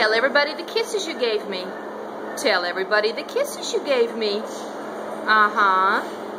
Tell everybody the kisses you gave me. Tell everybody the kisses you gave me. Uh-huh.